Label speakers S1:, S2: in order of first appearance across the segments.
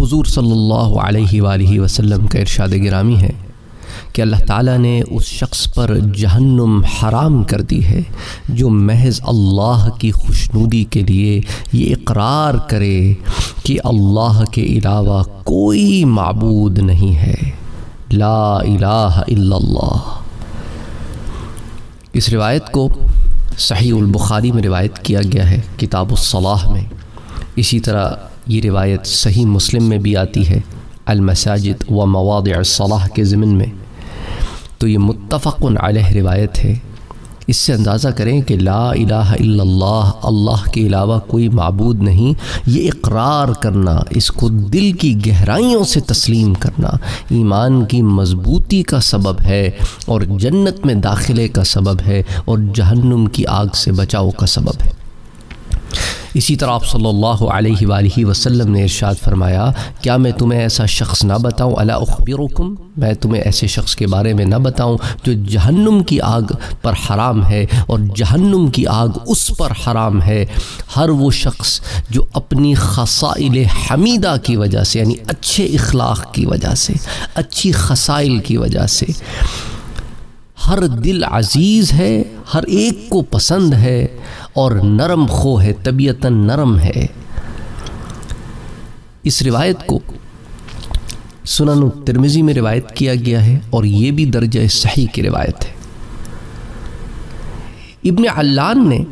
S1: हुजूर सल्लल्लाहु अलैहि वसल्लम का इरशाद गिरामी है कि अल्लाह ताला ने उस शख्स पर जहन्नुम हराम कर दी है जो महज अल्लाह की खुशनुदी के लिए ये इकरार करे कि अल्लाह के अलावा कोई मबूद नहीं है। ला इलाहा इल्लल्लाह। इस रिवायत को सही बुखारी में रिवायत किया गया है किताब सलाह में। इसी तरह ये रिवायत सही मुस्लिम में भी आती है, अलमसाजिद व मवाद सलाह के ज़िमन में। तो ये मुतफ़न रिवायत है। इससे अंदाज़ा करें कि ला इल्लल्लाह, अल्लाह के अलावा कोई मबूद नहीं। ये इकरार करना, इसको दिल की गहराइयों से तस्लीम करना, ईमान की मजबूती का सबब है और जन्नत में दाखिले का सबब है और जहन्नुम की आग से बचाव का सबब है। इसी तरह आप सल्लल्लाहु अलैहि वसल्लम ने इरशाद फरमाया, क्या मैं तुम्हें ऐसा शख्स ना बताऊँ? अला उखबिरुकुम? मैं तुम्हें ऐसे शख्स के बारे में ना बताऊँ जो जहन्नुम की आग पर हराम है और जहन्नुम की आग उस पर हराम है। हर वो शख्स जो अपनी खसाइल हमीदा की वजह से, यानी अच्छे इखलाक की वजह से, अच्छी खसाइल की वजह से हर दिल अज़ीज़ है, हर एक को पसंद है और नरम खो है तबीयता नरम है। इस रिवायत को सुनन तिरमिज़ी में रिवायत किया गया है और ये भी दर्ज सही की रिवायत है। इबन अल्लान ने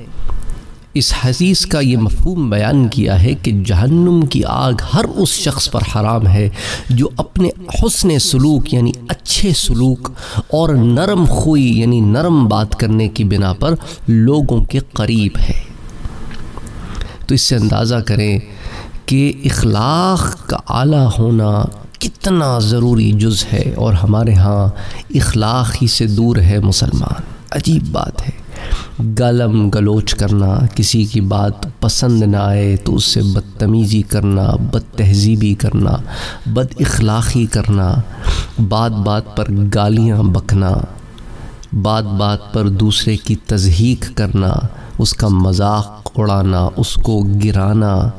S1: इस हदीस का ये मफहूम बयान किया है कि जहन्नुम की आग हर उस शख्स पर हराम है जो अपने हसन सलूक यानी अच्छे सलूक और नरम खुई यानी नरम बात करने की बिना पर लोगों के करीब है। तो इससे अंदाज़ा करें कि इखलाक का आला होना कितना ज़रूरी जुज़ है और हमारे यहाँ इखलाक ही से दूर है मुसलमान। अजीब बात है। गलम गलोच करना, किसी की बात पसंद ना आए तो उससे बदतमीज़ी करना बद तहजीबी करना बद इखलाक़ी करना बात बात पर गालियाँ बकना बात बात पर दूसरे की तजहीक करना, उसका मज़ाक उड़ाना, उसको गिराना।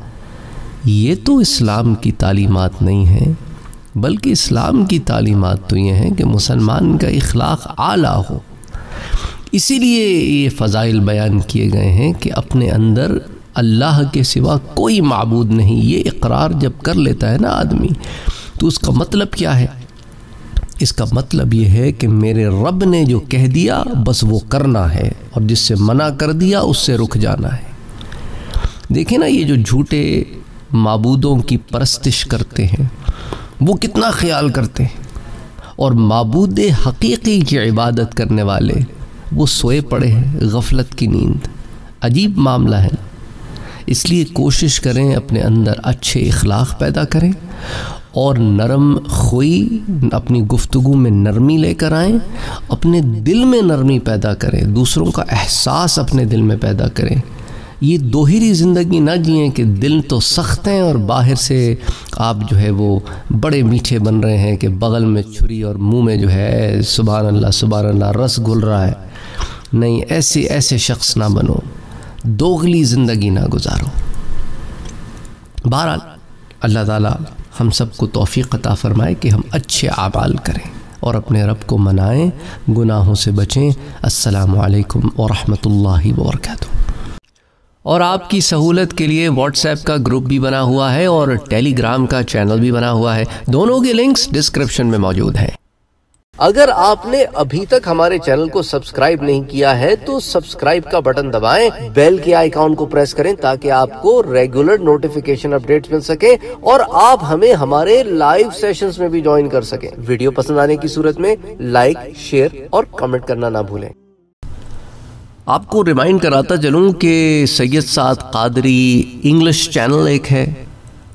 S1: ये तो इस्लाम की तालीमात नहीं है, बल्कि इस्लाम की तालीमात तो ये हैं कि मुसलमान का इखलाक आला हो। इसीलिए ये फ़ज़ाइल बयान किए गए हैं कि अपने अंदर अल्लाह के सिवा कोई मबूद नहीं। ये इकरार जब कर लेता है ना आदमी तो उसका मतलब क्या है? इसका मतलब ये है कि मेरे रब ने जो कह दिया, बस वो करना है, और जिससे मना कर दिया, उससे रुक जाना है। देखें ना, ये जो झूठे मबूदों की परस्तिश करते हैं, वो कितना ख्याल करते हैं। और मबूद हकीकी की इबादत करने वाले वो सोए पड़े हैं, गफलत की नींद। अजीब मामला है। इसलिए कोशिश करें अपने अंदर अच्छे इखलाक पैदा करें और नरम खोई अपनी गुफ्तु में नरमी लेकर आएँ, अपने दिल में नरमी पैदा करें, दूसरों का एहसास अपने दिल में पैदा करें। ये दोहरी ज़िंदगी ना जिए कि दिल तो सख्त हैं और बाहर से आप जो है वो बड़े मीठे बन रहे हैं कि बगल में छुरी और मुँह में जो है सुबह अल्लाह सुबह अल्लाह रस घुल रहा है। नहीं, ऐसे ऐसे शख्स ना बनो। दोगली ज़िंदगी ना गुजारो। बहरहाल, अल्लाह ताला हम सबको तोफ़ी अता फ़रमाए कि हम अच्छे आबाल करें और अपने रब को मनाएँ, गुनाहों से बचें। असलकम वरहमल वर्क और आपकी सहूलत के लिए व्हाट्सएप का ग्रुप भी बना हुआ है और टेलीग्राम का चैनल भी बना हुआ है। दोनों के लिंक्स डिस्क्रिप्शन में मौजूद हैं। अगर आपने अभी तक हमारे चैनल को सब्सक्राइब नहीं किया है तो सब्सक्राइब का बटन दबाएँ, बेल के आइकॉन को प्रेस करें ताकि आपको रेगुलर नोटिफिकेशन अपडेट्स मिल सके और आप हमें हमारे लाइव सेशंस में भी ज्वाइन कर सकें। वीडियो पसंद आने की सूरत में लाइक शेयर और कमेंट करना ना भूलें। आपको रिमाइंड कराता चलूँ कि सैयद साद कादरी इंग्लिश चैनल एक है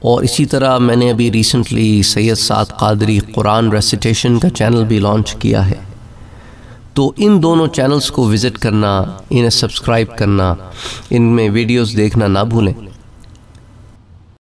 S1: और इसी तरह मैंने अभी recently Syed Saad Qadri Quran recitation का चैनल भी लॉन्च किया है। तो इन दोनों चैनल्स को विज़िट करना, इन्हें सब्सक्राइब करना, इनमें वीडियोस देखना ना भूलें।